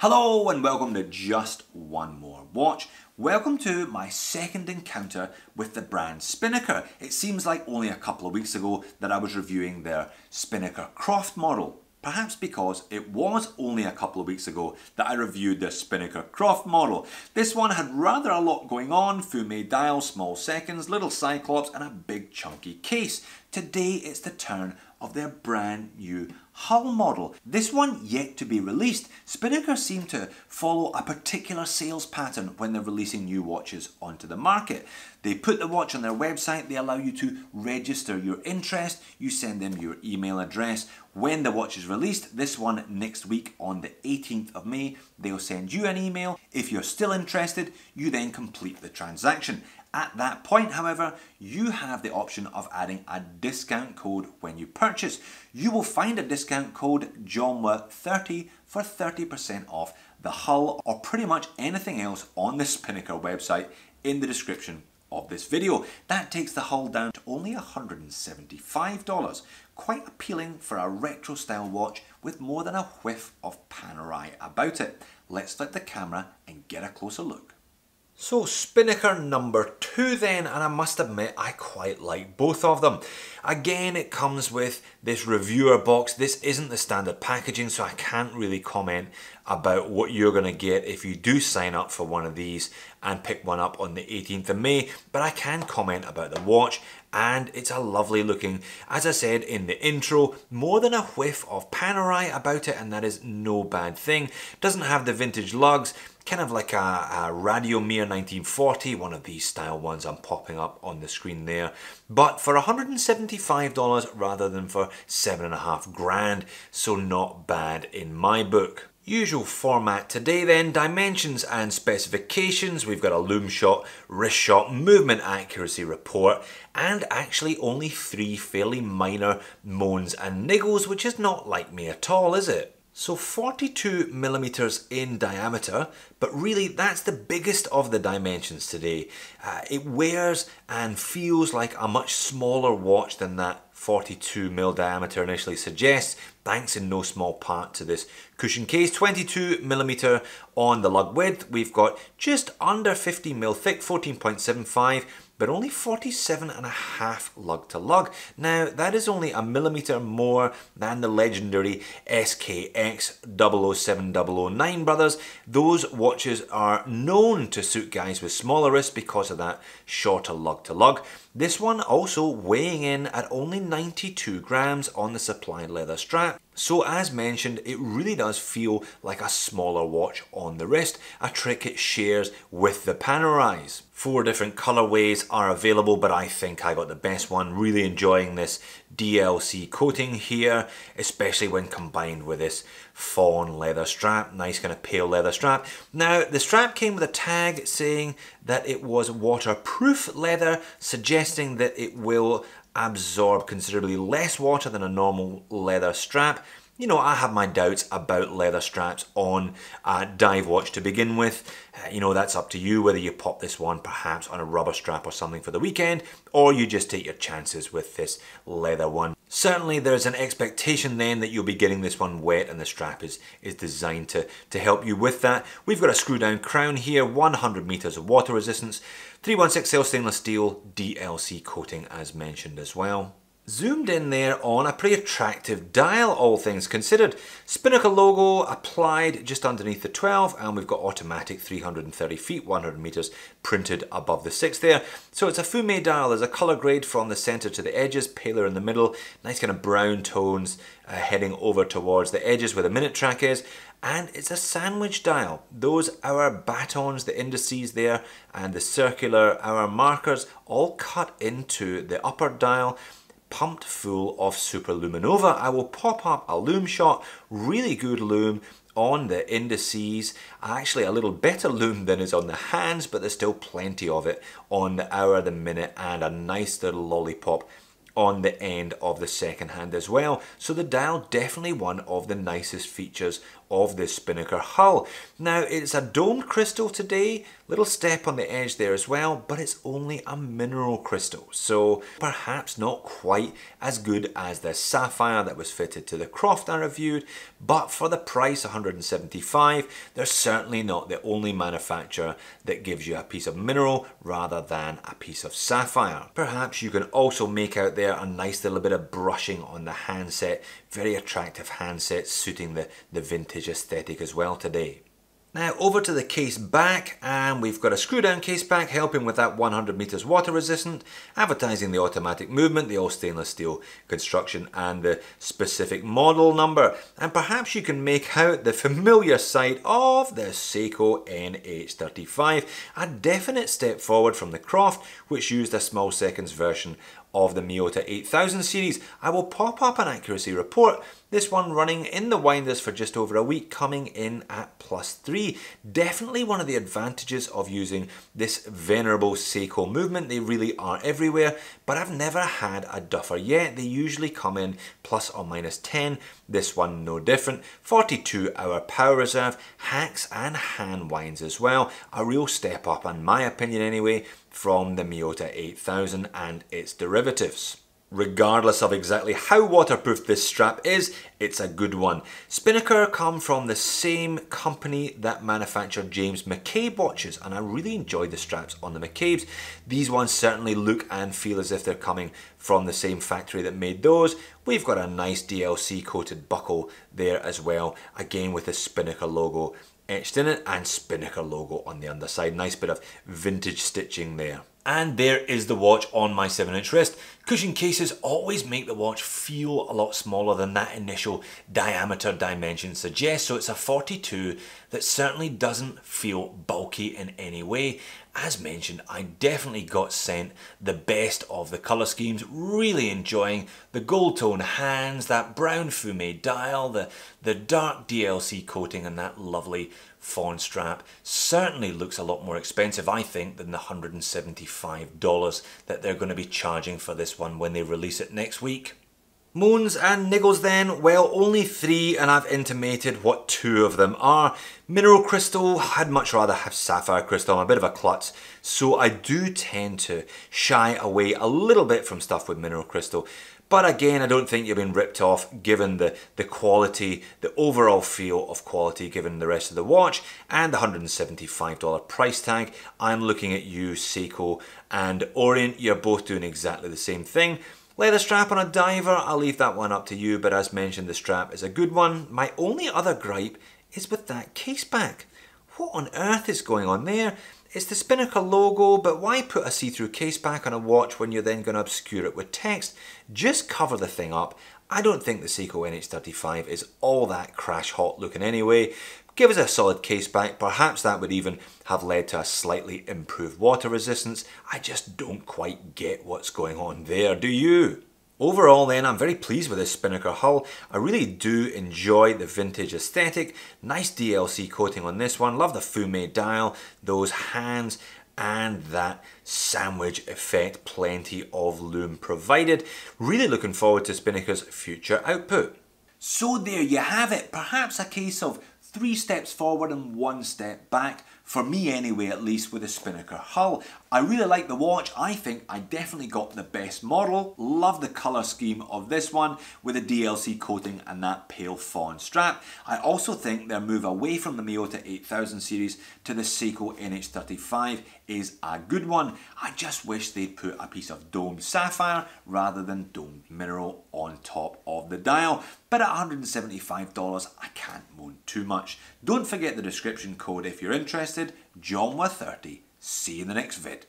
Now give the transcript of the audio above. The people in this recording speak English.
Hello and welcome to Just One More Watch. Welcome to my second encounter with the brand Spinnaker. It seems like only a couple of weeks ago that I was reviewing their Spinnaker Croft model. Perhaps because it was only a couple of weeks ago that I reviewed the Spinnaker Croft model. This one had rather a lot going on, Fume dial, small seconds, little cyclops and a big chunky case. Today it's the turn of their brand new hull model. This one yet to be released. Spinnaker seem to follow a particular sales pattern when they're releasing new watches onto the market. They put the watch on their website, they allow you to register your interest, you send them your email address. When the watch is released, this one next week on the 18th of May, they'll send you an email. If you're still interested, you then complete the transaction. At that point, however, you have the option of adding a discount code when you purchase. You will find a discount code JOMW30 for 30% off the hull or pretty much anything else on the Spinnaker website in the description of this video. That takes the hull down to only $175. Quite appealing for a retro style watch with more than a whiff of Panerai about it. Let's flip the camera and get a closer look. So Spinnaker number two then, and I must admit I quite like both of them. Again, it comes with this reviewer box. This isn't the standard packaging, so I can't really comment about what you're gonna get if you do sign up for one of these and pick one up on the 18th of May, but I can comment about the watch and it's a lovely looking, as I said in the intro, more than a whiff of Panerai about it and that is no bad thing. Doesn't have the vintage lugs, kind of like a, a Radiomir 1940, one of these style ones I'm popping up on the screen there. But for $175 rather than for seven and a half grand, so not bad in my book. Usual format today then, dimensions and specifications. We've got a loom shot, wrist shot, movement accuracy report, and actually only three fairly minor moans and niggles, which is not like me at all, is it? So 42 millimeters in diameter, but really that's the biggest of the dimensions today. Uh, it wears and feels like a much smaller watch than that 42 mil diameter initially suggests, thanks in no small part to this cushion case. 22 millimeter on the lug width. We've got just under 50 mil thick, 14.75 but only 47 and a half lug to lug. Now that is only a millimeter more than the legendary SKX 007009 brothers. Those watches are known to suit guys with smaller wrists because of that shorter lug to lug. This one also weighing in at only 92 grams on the supplied leather strap. So as mentioned, it really does feel like a smaller watch on the wrist, a trick it shares with the Panerais. Four different colorways are available, but I think I got the best one. Really enjoying this DLC coating here, especially when combined with this fawn leather strap, nice kind of pale leather strap. Now, the strap came with a tag saying that it was waterproof leather, suggesting that it will absorb considerably less water than a normal leather strap. You know, I have my doubts about leather straps on a dive watch to begin with. Uh, you know, that's up to you whether you pop this one perhaps on a rubber strap or something for the weekend, or you just take your chances with this leather one. Certainly there's an expectation then that you'll be getting this one wet and the strap is, is designed to, to help you with that. We've got a screw down crown here, 100 meters of water resistance, 316L stainless steel DLC coating as mentioned as well. Zoomed in there on a pretty attractive dial, all things considered. Spinnaker logo applied just underneath the 12, and we've got automatic 330 feet, 100 meters printed above the 6 there. So it's a Fume dial. There's a color grade from the center to the edges, paler in the middle, nice kind of brown tones uh, heading over towards the edges where the minute track is. And it's a sandwich dial. Those hour batons, the indices there, and the circular hour markers all cut into the upper dial pumped full of Superluminova. I will pop up a loom shot, really good loom on the indices, actually a little better loom than is on the hands, but there's still plenty of it on the hour, the minute, and a nice little lollipop on the end of the second hand as well. So the dial definitely one of the nicest features of this Spinnaker hull. Now it's a domed crystal today, little step on the edge there as well, but it's only a mineral crystal, so perhaps not quite as good as the sapphire that was fitted to the Croft I reviewed, but for the price 175, they're certainly not the only manufacturer that gives you a piece of mineral rather than a piece of sapphire. Perhaps you can also make out there a nice little bit of brushing on the handset, very attractive handset suiting the, the vintage aesthetic as well today. Now over to the case back and we've got a screw down case back helping with that 100 meters water resistant, advertising the automatic movement, the all stainless steel construction and the specific model number. And perhaps you can make out the familiar sight of the Seiko NH35, a definite step forward from the Croft which used a small seconds version of the Miyota 8000 series. I will pop up an accuracy report, this one running in the winders for just over a week, coming in at plus 3. Definitely one of the advantages of using this venerable Seiko movement. They really are everywhere, but I've never had a duffer yet. They usually come in plus or minus 10. This one no different. 42 hour power reserve, hacks and hand winds as well. A real step up in my opinion anyway from the Miyota 8000 and its derivatives. Regardless of exactly how waterproof this strap is, it's a good one. Spinnaker come from the same company that manufactured James McCabe watches and I really enjoy the straps on the McCabe's. These ones certainly look and feel as if they're coming from the same factory that made those. We've got a nice DLC coated buckle there as well, again with the Spinnaker logo etched in it and Spinnaker logo on the underside. Nice bit of vintage stitching there. And there is the watch on my 7 inch wrist. Cushion cases always make the watch feel a lot smaller than that initial diameter dimension suggests. So it's a 42 that certainly doesn't feel bulky in any way. As mentioned, I definitely got sent the best of the colour schemes, really enjoying the gold tone hands, that brown fume dial, the, the dark DLC coating and that lovely fawn strap certainly looks a lot more expensive, I think, than the $175 that they're going to be charging for this one when they release it next week. Moans and niggles then, well only three and I've intimated what two of them are. Mineral crystal, I'd much rather have sapphire crystal, I'm a bit of a klutz, so I do tend to shy away a little bit from stuff with mineral crystal. But again, I don't think you've been ripped off given the, the quality, the overall feel of quality given the rest of the watch and the $175 price tag. I'm looking at you, Seiko and Orient. You're both doing exactly the same thing. Leather strap on a diver, I'll leave that one up to you, but as mentioned, the strap is a good one. My only other gripe is with that case back. What on earth is going on there? It's the Spinnaker logo, but why put a see-through case back on a watch when you're then going to obscure it with text? Just cover the thing up. I don't think the Seiko NH35 is all that crash hot looking anyway. Give us a solid case back, perhaps that would even have led to a slightly improved water resistance. I just don't quite get what's going on there, do you? Overall then, I'm very pleased with this Spinnaker hull. I really do enjoy the vintage aesthetic. Nice DLC coating on this one. Love the Fume dial, those hands, and that sandwich effect. Plenty of loom provided. Really looking forward to Spinnaker's future output. So there you have it. Perhaps a case of three steps forward and one step back for me anyway at least with the Spinnaker hull. I really like the watch, I think I definitely got the best model, love the colour scheme of this one with the DLC coating and that pale fawn strap. I also think their move away from the Miyota 8000 series to the Seiko NH35 is a good one. I just wish they'd put a piece of domed sapphire rather than domed mineral on top of the dial. But at $175 I can't moan too much. Don't forget the description code if you're interested John with 30. See you in the next vid.